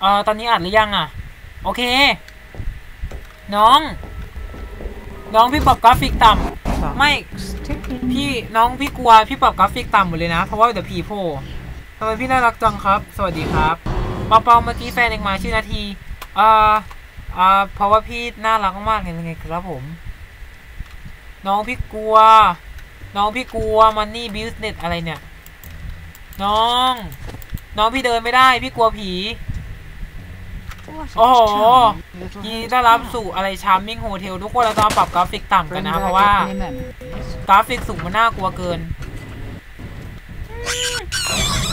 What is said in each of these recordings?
เอ่อตอนนี้อัดหรือยังอะ โอเค น้อง น้องพี่ปรับกราฟิกต่ำไม่พี่น้องพี่กลัวพี่ปรับกราฟิกต่ำหมดเลยนะ เพราะว่าเดี๋ยวผีโผล่ทำไมพี่น่ารักจังครับ สวัสดีครับเปาเปาเมื่อกี้แฟนเองมาชื่อนาทีอ่าอ่าเพราะว่าพี่น่ารักมากๆเลยไงครับผม น้องพี่กลัว น้องพี่กลัว monkey business อะไรเนี่ย น้อง น้องพี่เดินไม่ได้ พี่กลัวผี โอ้โหยินดีต้อนรับสู่อะไร charming hotel ทุกคนเราต้องปรับกราฟิกต่ำกันนะเพราะว่า กราฟิกสูงมันน่ากลัวเกิน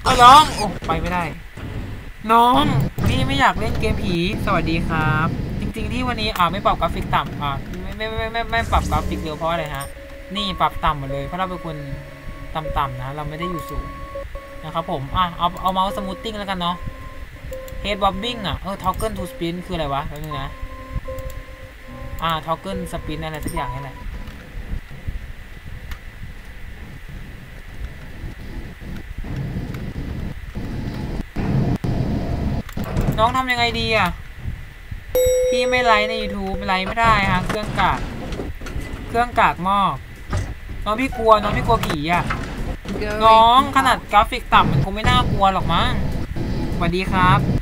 เอาน้องโอ้ไปไม่ได้ น้องพี่ไม่อยากเล่นเกมผี สวัสดีครับ จริง ๆ ที่วันนี้อ่าไม่ปรับกราฟิกต่ำอ่าไม่ไม่ไม่ไม่ไม่ปรับกราฟิกเร็วเพราะอะไรฮะนี่ปรับต่ำหมดเลยเพราะเราเป็นคนต่ำๆนะ เราไม่ได้อยู่สูงนะครับผมอะเอาเอา mouse smoothing แล้วกันเนาะ head bobbing อะ เออ toggle to sprint คืออะไรวะแป๊บนึงนะ อ่า toggle sprint อะไรสักอย่างนี่แหละน้องทำยังไงดีอะ พี่ไม่ไลฟ์ใน YouTube ไลฟ์ไม่ได้ฮะเครื่องกาก เครื่องกากหมอกน้องพี่กลัว น้องพี่กลัวผีอะ น้องขนาดกราฟิกต่ำมันคงไม่น่ากลัวหรอกมั้งสวัสดีครับ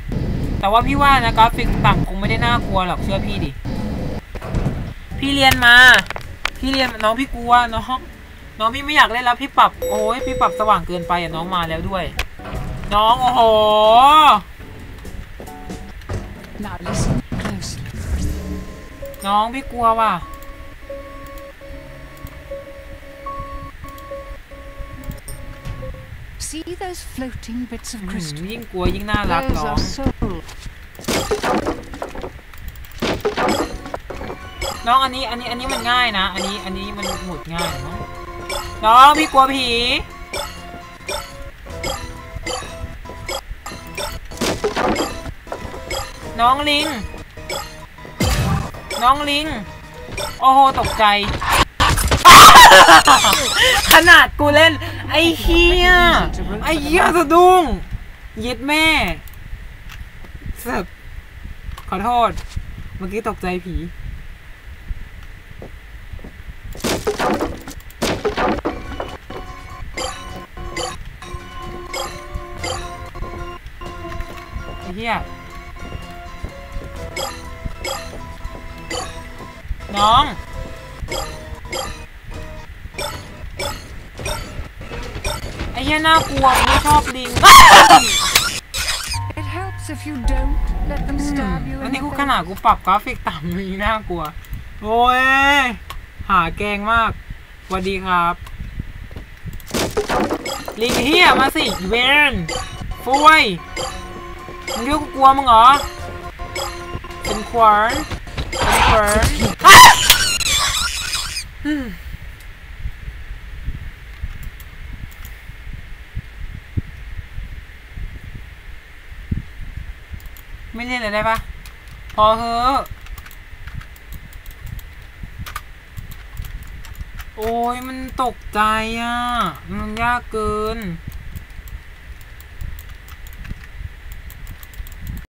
แต่ว่าพี่ว่านะกราฟิกต่ำคงไม่ได้น่ากลัวหรอกเชื่อพี่ดิ พี่เรียนมา พี่เรียนน้องพี่กลัวน้องน้องพี่ไม่อยากเล่นแล้วพี่ปรับโอ้ยพี่ปรับสว่างเกินไปอะน้องมาแล้วด้วย น้องโอ้โหน้องพี่กลัวว่ะ See those floating bits of อื้อหื crystal? อยิ่งกลัวยิ่งน่ารัก Those น้อง are souls. น้องอันนี้อันนี้อันนี้มันง่ายนะ อันนี้อันนี้มันหมุดง่ายนะน้องพี่กลัวผีน้องลิง น้องลิง โอ้โห ตกใจ ขนาดกูเล่น ไอ้เฮียไอ้เฮียสะดุ้งย็ดแม่สึกขอโทษ เมื่อกี้ตกใจผี ไอ้เหี้ยน้อง อ้เหี้ยน่ากลัวกูไม่ชอบลิง It helps if you don't let them stab you อัน in นี้ the กู face. ขนาดกูปรับกราฟิกต่ำมีน่ากลัว โอ้ย หาแกงมากสวัสดีครับ ลิงเฮียมาสิอีเวนฟุยมึงคิดว่ากูกลัวมึงเหรอเป็นขวานเป็นขวานอะอืม ไม่เล่นเลยได้ปะพอเถอะโอ้ยมันตกใจอะ มันยากเกิน